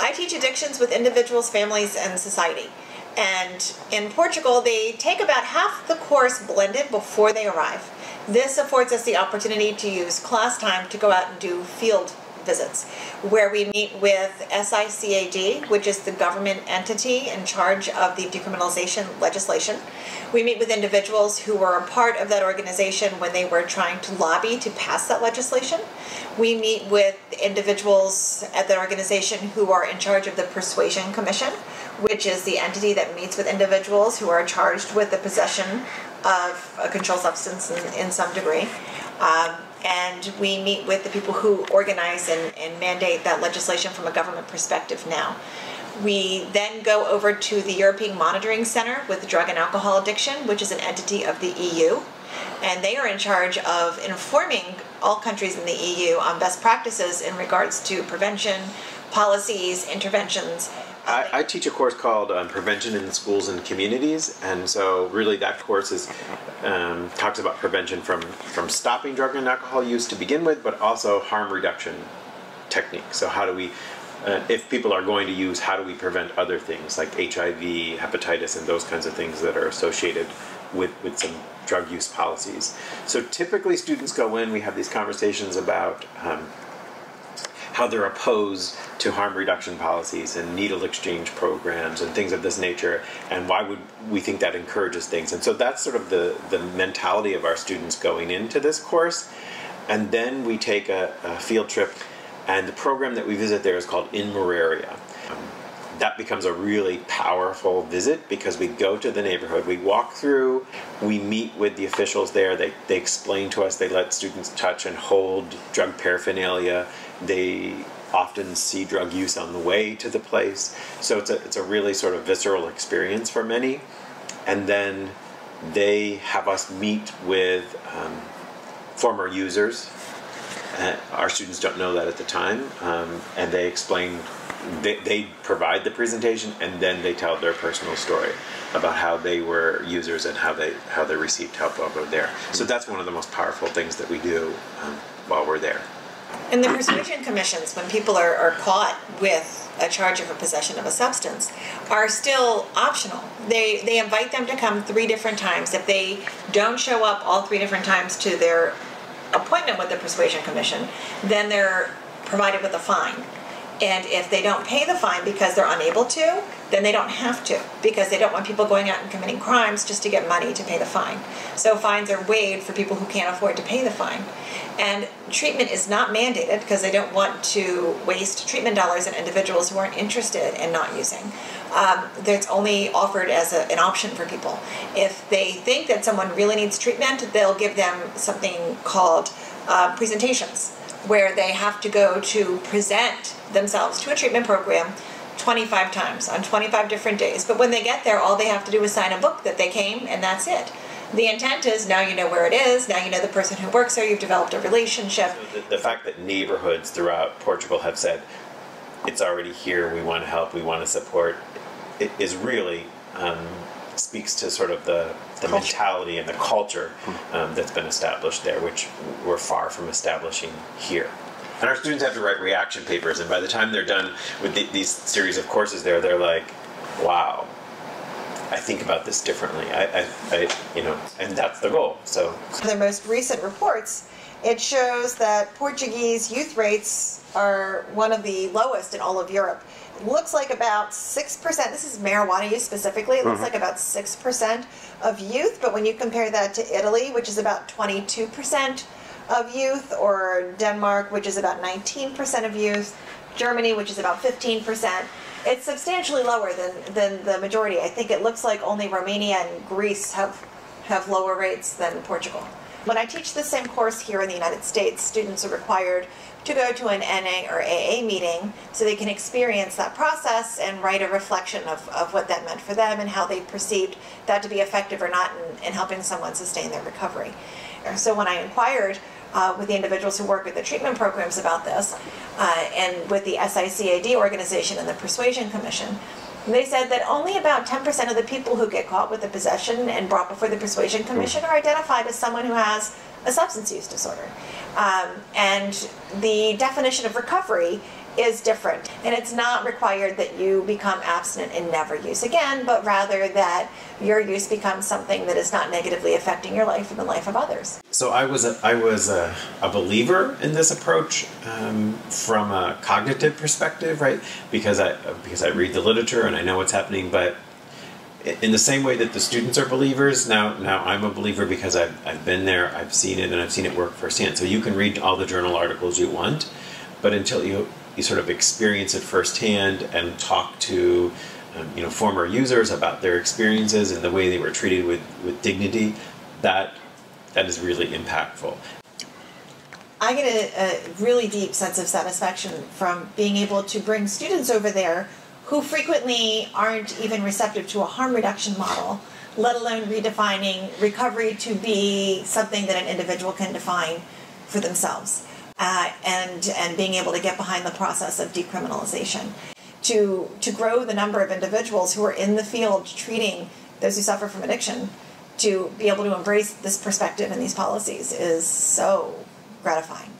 I teach addictions with individuals, families, and society. And in Portugal, they take about half the course blended before they arrive. This affords us the opportunity to use class time to go out and do field visits, where we meet with SICAD, which is the government entity in charge of the decriminalization legislation. We meet with individuals who were a part of that organization when they were trying to lobby to pass that legislation. We meet with individuals at that organization who are in charge of the Dissuasion Commission, which is the entity that meets with individuals who are charged with the possession of a controlled substance in, in some degree. Um, and we meet with the people who organize and, and mandate that legislation from a government perspective now. We then go over to the European Monitoring Center with Drug and Alcohol Addiction, which is an entity of the EU. And they are in charge of informing all countries in the EU on best practices in regards to prevention, policies, interventions, I, I, teach a course called um, Prevention in Schools and Communities, and so really that course is um, talks about prevention from from stopping drug and alcohol use to begin with, but also harm reduction techniques. So how do we, uh, if people are going to use, how do we prevent other things like HIV, hepatitis, and those kinds of things that are associated with with some drug use policies. So typically, students go in. We have these conversations about. Um, how they're opposed to harm reduction policies and needle exchange programs and things of this nature, and why would we think that encourages things. And so that's sort of the, the mentality of our students going into this course. And then we take a, a field trip, and the program that we visit there is called In Mouraria. That becomes a really powerful visit because we go to the neighborhood, we walk through, we meet with the officials there, they, they explain to us, they let students touch and hold drug paraphernalia, they often see drug use on the way to the place. So it's a, it's a really sort of visceral experience for many. And then they have us meet with um, former users. Uh, our students don't know that at the time. Um, and they explain, they, they provide the presentation and then they tell their personal story about how they were users and how they, how they received help over there. So that's one of the most powerful things that we do um, while we're there. In the dissuasion commissions, when people are, are caught with a charge of a possession of a substance, are still optional. They they invite them to come three different times. If they don't show up all three different times to their appointment with the dissuasion commission, then they're provided with a fine. And if they don't pay the fine because they're unable to, then they don't have to because they don't want people going out and committing crimes just to get money to pay the fine. So fines are waived for people who can't afford to pay the fine. And treatment is not mandated because they don't want to waste treatment dollars on individuals who aren't interested in not using. Um, it's only offered as a, an option for people. If they think that someone really needs treatment, they'll give them something called uh, presentations where they have to go to present themselves to a treatment program 25 times on 25 different days. But when they get there, all they have to do is sign a book that they came, and that's it. The intent is now you know where it is, now you know the person who works there, you've developed a relationship. So the, the fact that neighborhoods throughout Portugal have said, it's already here, we want to help, we want to support, it is really um, speaks to sort of the, the mentality and the culture um, that's been established there, which we're far from establishing here. And our students have to write reaction papers, and by the time they're done with the, these series of courses there, they're like, wow, I think about this differently. I, I, I, you know, and that's the goal. So, the most recent reports, it shows that Portuguese youth rates are one of the lowest in all of Europe. Looks like about six percent. This is marijuana use specifically. It looks mm-hmm. like about six percent of youth, but when you compare that to Italy, which is about twenty-two percent of youth, or Denmark, which is about 19% of youth, Germany, which is about 15%. It's substantially lower than, than the majority. I think it looks like only Romania and Greece have, have lower rates than Portugal. When I teach the same course here in the United States, students are required to go to an NA or AA meeting so they can experience that process and write a reflection of, of what that meant for them and how they perceived that to be effective or not in, in helping someone sustain their recovery. So when I inquired uh, with the individuals who work with the treatment programs about this, uh, and with the SICAD organization and the Dissuasion Commission. They said that only about 10% of the people who get caught with the possession and brought before the Dissuasion Commission are identified as someone who has a substance use disorder. Um, and the definition of recovery is different. And it's not required that you become abstinent and never use again, but rather that your use becomes something that is not negatively affecting your life and the life of others. So I was a, I was a, a believer in this approach um, from a cognitive perspective, right? Because I because I read the literature and I know what's happening, but in the same way that the students are believers, now now I'm a believer because I've, I've been there, I've seen it, and I've seen it work firsthand. So you can read all the journal articles you want, but until you you sort of experience it firsthand and talk to um, you know former users about their experiences and the way they were treated with, with dignity, that that is really impactful. I get a, a really deep sense of satisfaction from being able to bring students over there who frequently aren't even receptive to a harm reduction model, let alone redefining recovery to be something that an individual can define for themselves. Uh, and and being able to get behind the process of decriminalization, to to grow the number of individuals who are in the field treating those who suffer from addiction, to be able to embrace this perspective and these policies is so gratifying.